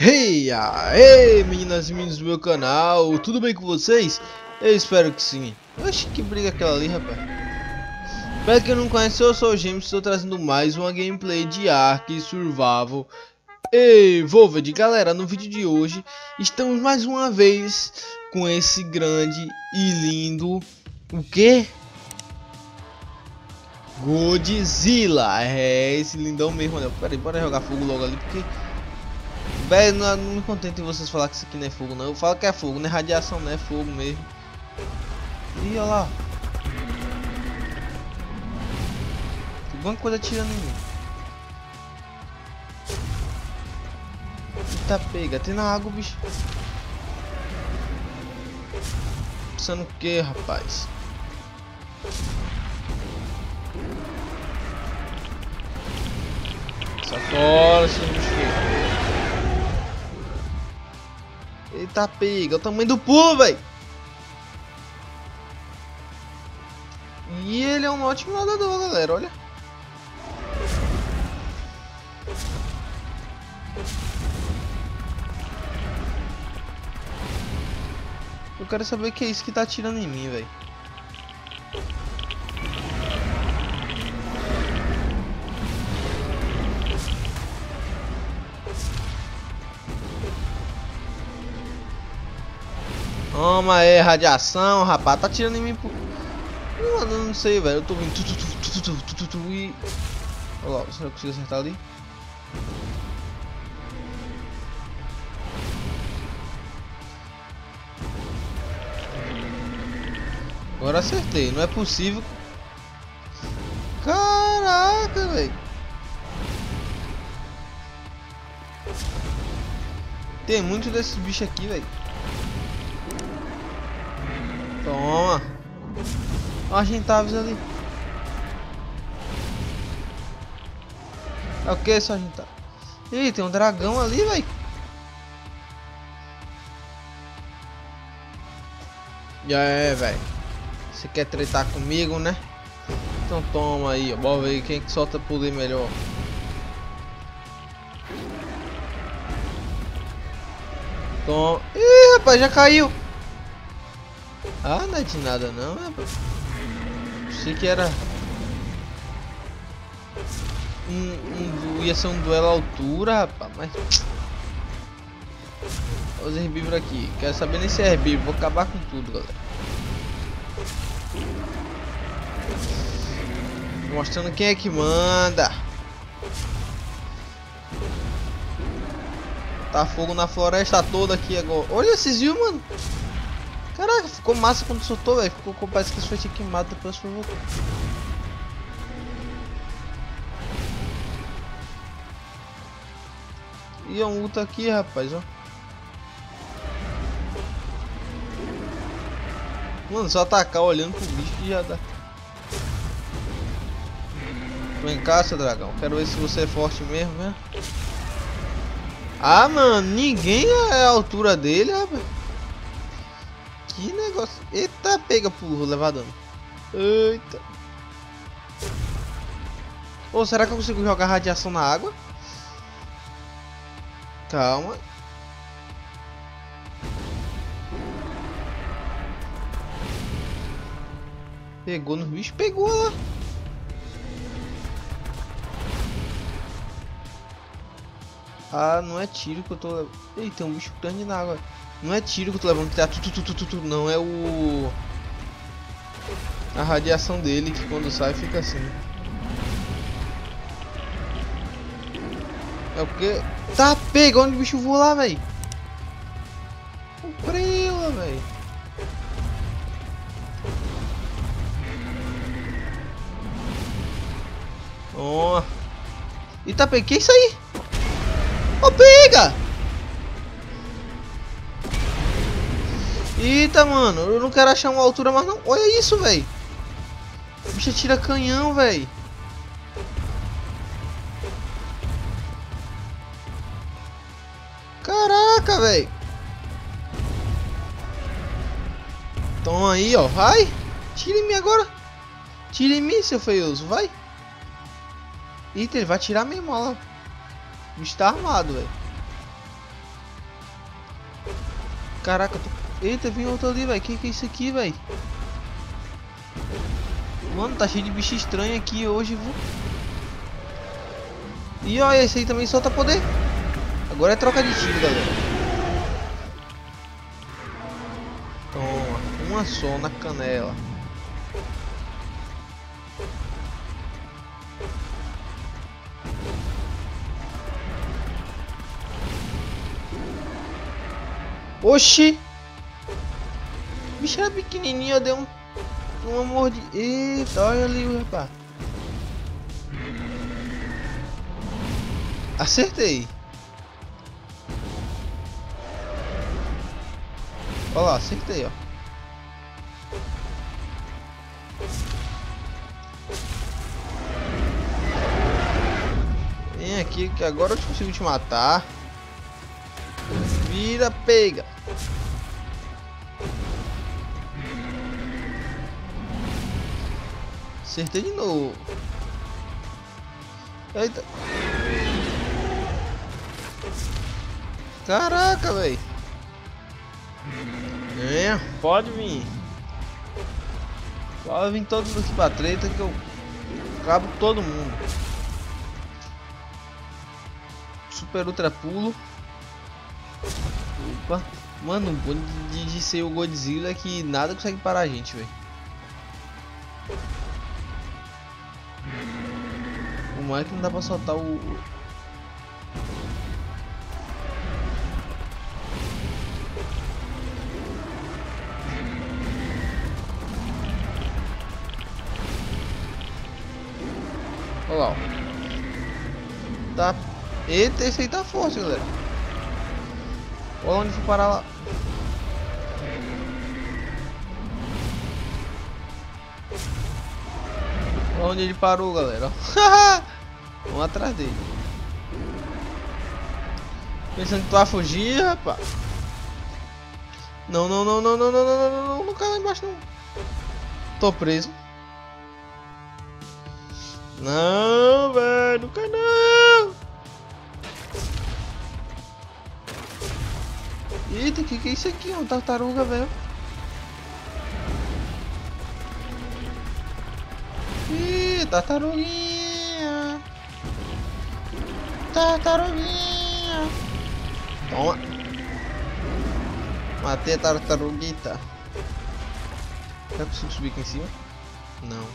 Hey, hey, meninas e meninos do meu canal, tudo bem com vocês? Eu espero que sim. Oxe, que briga aquela ali, rapaz. Para quem não conhece, eu sou o James, estou trazendo mais uma gameplay de Ark Survival Evolved. Galera, no vídeo de hoje, estamos mais uma vez com esse grande e lindo... O quê? Godzilla. É, esse lindão mesmo, né? Pera aí, bora jogar fogo logo ali, porque... Velho, não, não me contento em vocês falar que isso aqui não é fogo, não. Eu falo que é fogo, não é radiação, não é fogo mesmo. Ih, olha lá. Tem alguma coisa atirando em mim. Eita, pega. Tem na água, bicho. Pensando o que, rapaz? Sai fora, seu bicho. Eita pega, o tamanho do pulo, velho. E ele é um ótimo nadador, galera, olha. Eu quero saber o que é isso que tá atirando em mim, velho. Toma aí, radiação, rapaz. Tá tirando em mim por... Mano, não sei, velho. Eu tô vindo. Tu, tu, tu, e... Olha lá, será que eu consigo acertar ali? Agora acertei, não é possível. Caraca, velho. Tem muito desses bichos aqui, velho. Toma. Olha as gentáveis ali. É o que, só gentável? Ih, tem um dragão ali, velho. E aí, velho. Você quer tretar comigo, né? Então toma aí, ó. Bora ver quem que solta poder melhor. Toma. Ih, rapaz, já caiu. Ah, não é de nada não, né? Achei que era... Um, um, ia ser um duelo à altura, rapaz, mas... Olha os herbívoros aqui. Quero saber nem se é herbívoro, vou acabar com tudo, galera. Mostrando quem é que manda. Tá fogo na floresta toda aqui agora. Olha esses viu, mano. Caraca, ficou massa quando soltou, velho. Ficou parece que isso foi queimado depois voltar. E é um luta aqui, rapaz, ó. Mano, só atacar olhando pro bicho que já dá. Vem cá, seu dragão. Quero ver se você é forte mesmo, né? Ah, mano, ninguém é a altura dele, rapaz. Que negócio. Eita, pega pro levar dano. Eita. Ou será que eu consigo jogar radiação na água? Calma. Pegou no bicho? Pegou lá. Ah, não é tiro que eu tô... Ei, tem um bicho grande na água. Não é tiro que eu tô levando tá tu, tu, tu, tu, tu, não, é o... A radiação dele que quando sai fica assim. É porque... Tá onde o bicho voou lá, velho? Comprei ela, velho. Ó. Oh. E tá pega, que é isso aí? Ô, pega! Eita, mano, eu não quero achar uma altura mais não. Olha isso, velho. Bicho tira canhão, velho. Caraca, velho. Toma aí, ó. Vai. Tira em mim agora. Tira em mim, seu feioso. Vai. Eita, ele vai tirar mesmo, ó. O bicho tá armado, velho. Caraca, tô... Eita, vem outro ali, velho. Que que é isso aqui, velho? Mano, tá cheio de bicho estranho aqui hoje, viu? E olha, esse aí também solta poder. Agora é troca de tiro, galera. Toma, uma só na canela. Oxi! O bicho era pequenininho, deu um, uma mordida. Eita, olha ali, rapaz. Acertei. Olha lá, acertei, ó. Vem aqui que agora eu consigo te matar. Vira, pega. Acertei de novo. Eita. Caraca, velho. É, pode vir. Pode vir todo mundo aqui pra treta que eu acabo todo mundo. Super ultra pulo. Opa. Mano, o de, de ser o Godzilla é que nada consegue parar a gente, velho. O mais que não dá pra soltar o, Olha lá, ó. Tá. Eita, esse aí tá forte, galera. Olha onde foi parar lá. Olha onde ele parou, galera. Vamos atrás dele. Pensando que tu vai fugir, rapaz. Não, não, não, não, não, não, não, não, não, não cai lá embaixo não. Tô preso. Não, velho, não cai não. Eita, que que é isso aqui? Uma tartaruga, velho. Ih, tartaruguinha. Tartaruguinha. Toma. Matei a tartaruguita. Será que consigo subir aqui em cima? Não.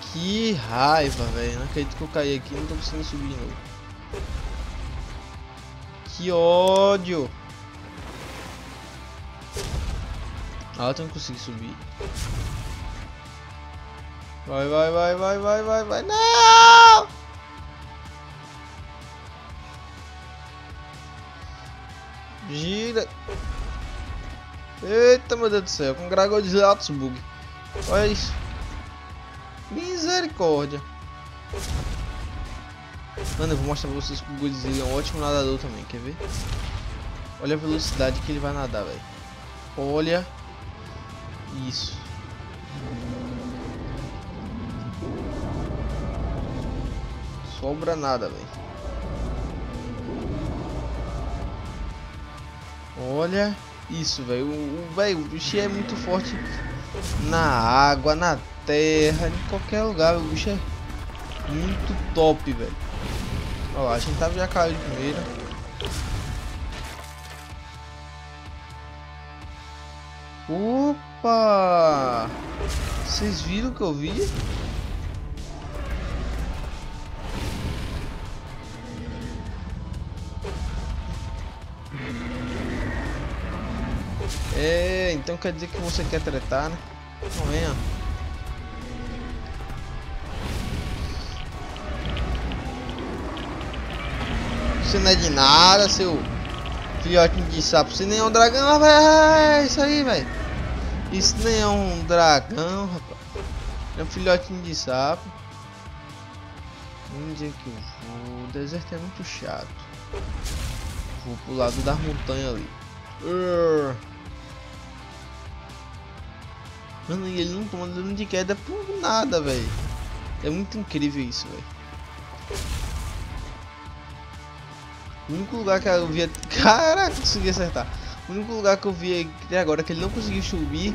Que raiva, velho. Não acredito que eu caí aqui não tô conseguindo subir novo. Que ódio. Ah, eu não consigo subir. Vai, vai, vai, vai, vai, vai, vai. Não! Gira. Eita, meu Deus do céu. Com de bug. Olha isso. Misericórdia. Mano, eu vou mostrar pra vocês que o Godzilla é um ótimo nadador também, quer ver? Olha a velocidade que ele vai nadar, velho. Olha isso. Sobra nada, velho. Olha isso, velho. O, velho, o bicho é muito forte na água, na terra, em qualquer lugar. O bicho é muito top, velho. Olha a gente tava já caiu de primeira. Opa! Vocês viram o que eu vi? É, então quer dizer que você quer tretar, né? Não venha. Você não é de nada, seu filhote de sapo. Você nem é um dragão, velho. É isso aí, velho. Isso nem é um dragão, rapaz. É um filhotinho de sapo. Onde é que? O deserto é muito chato. Vou pro lado da montanha ali. Mano, ele não toma dano de queda por nada, velho. É muito incrível isso, velho. O único lugar que eu via... Caraca, consegui acertar. O único lugar que eu vi até agora que ele não conseguiu subir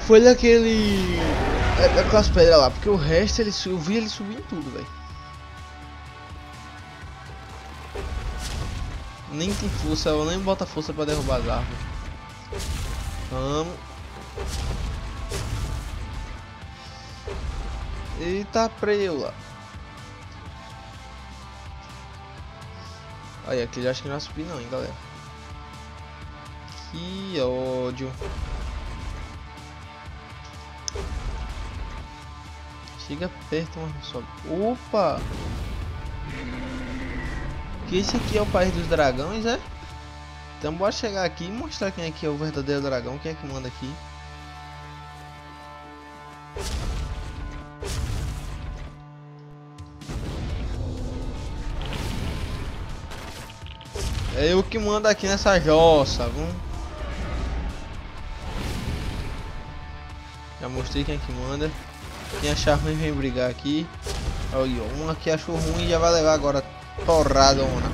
foi naquele... É, aquelas pedras lá, porque o resto ele, eu vi ele subir em tudo, velho. Nem tem força, eu nem bota força pra derrubar as árvores. Vamos. Eita preula. Aí, aquele acho que não vai subir não, hein, galera. Que ódio. Chega perto, mano. Sobe. Opa! Que esse aqui é o país dos dragões, é? Então bora chegar aqui e mostrar quem é que é o verdadeiro dragão, quem é que manda aqui. É eu que mando aqui nessa jossa, vamos. Já mostrei quem é que manda. Quem achar ruim vem brigar aqui. Olha, um aqui achou ruim e já vai levar agora porrada, mano.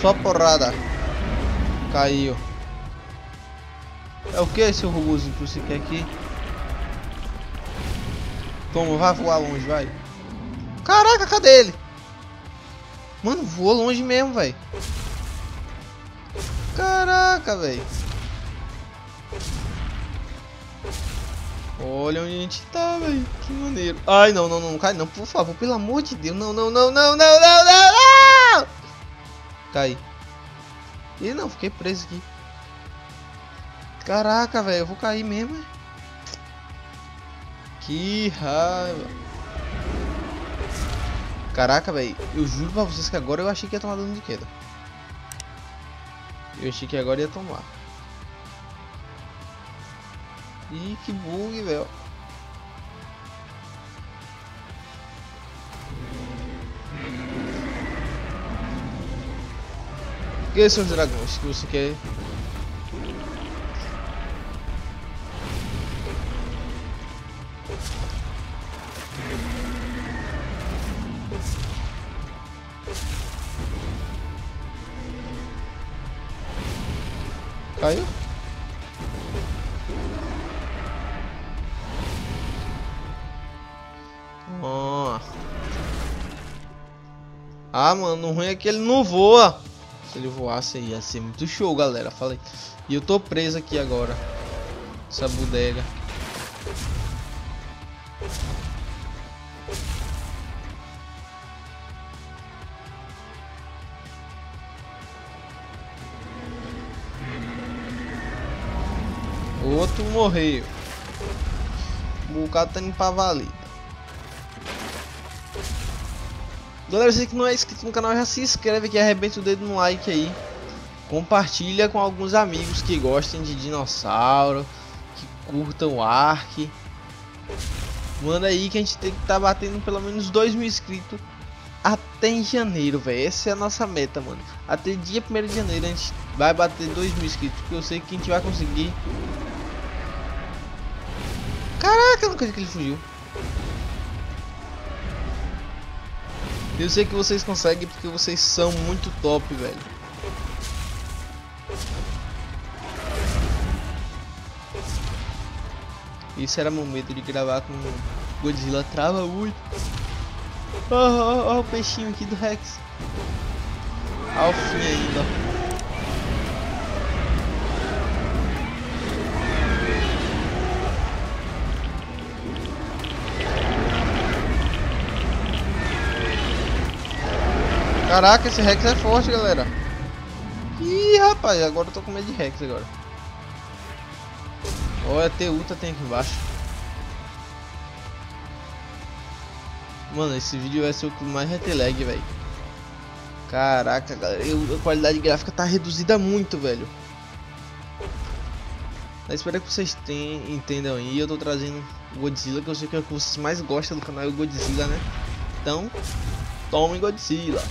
Só porrada. Caiu. É o que esse rugozinho que você quer aqui? Toma, vai voar longe, vai. Caraca, cadê ele? Mano, voou longe mesmo, velho. Caraca, velho. Olha onde a gente tá, velho. Que maneiro. Ai, não, não, não, cai não, por favor, pelo amor de Deus. Não, não, não, não, não, não, não, não. Cai. Ih, não, fiquei preso aqui. Caraca, velho, eu vou cair mesmo. Que raiva. Caraca, velho, eu juro pra vocês que agora eu achei que ia tomar dano de queda. Eu achei que agora ia tomar. Ih, que bug, velho. Que são os dragões que você quer? Ah, mano, o ruim é que ele não voa. Se ele voasse ia ser muito show, galera. Falei. E eu tô preso aqui agora. Essa bodega. O outro morreu. O bocado tá indo pra valida. Galera, você que não é inscrito no canal, já se inscreve aqui, arrebenta o dedo no like aí. Compartilha com alguns amigos que gostem de dinossauro, que curtam Ark. Manda aí que a gente tem que estar tá batendo pelo menos 2 mil inscritos até em janeiro, velho. Essa é a nossa meta, mano. Até dia 1 de janeiro a gente vai bater 2 mil inscritos, porque eu sei que a gente vai conseguir Caraca, eu não acredito que ele fugiu. Eu sei que vocês conseguem porque vocês são muito top, velho. Isso era meu medo de gravar com Godzilla trava muito. Oh, oh, oh, o peixinho aqui do Rex. Alfinha ainda. Caraca, esse Rex é forte, galera. Ih, rapaz, agora eu tô com medo de Rex agora. Olha, a Teuta tem aqui embaixo. Mano, esse vídeo vai ser o que mais vai ter lag, velho. Caraca, galera, eu, a qualidade gráfica tá reduzida muito, velho. Eu espero que vocês tenham, entendam aí. Eu tô trazendo Godzilla, que eu sei que é o que vocês mais gostam do canal é o Godzilla, né? Então, tome Godzilla.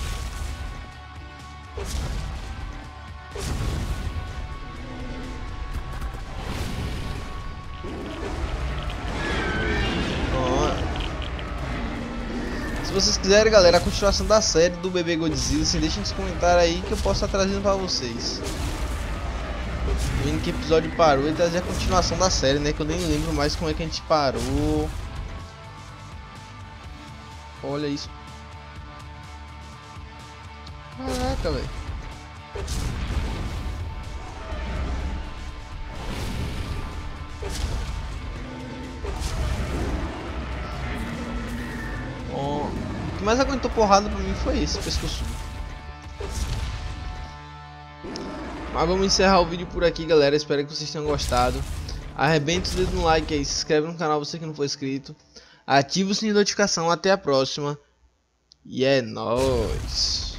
Se vocês quiserem, galera, a continuação da série do Bebê Godzilla, assim, deixem nos comentários aí que eu posso estar trazendo pra vocês. Vendo que episódio parou e trazer a continuação da série, né? Que eu nem lembro mais como é que a gente parou. Olha isso. Caraca, velho. Oh, o que mais aguentou porrada pra mim foi esse pescoço. Mas vamos encerrar o vídeo por aqui, galera. Espero que vocês tenham gostado. Arrebenta o dedo no like aí, se inscreve no canal você que não for inscrito. Ativa o sininho de notificação. Até a próxima. E é nóis.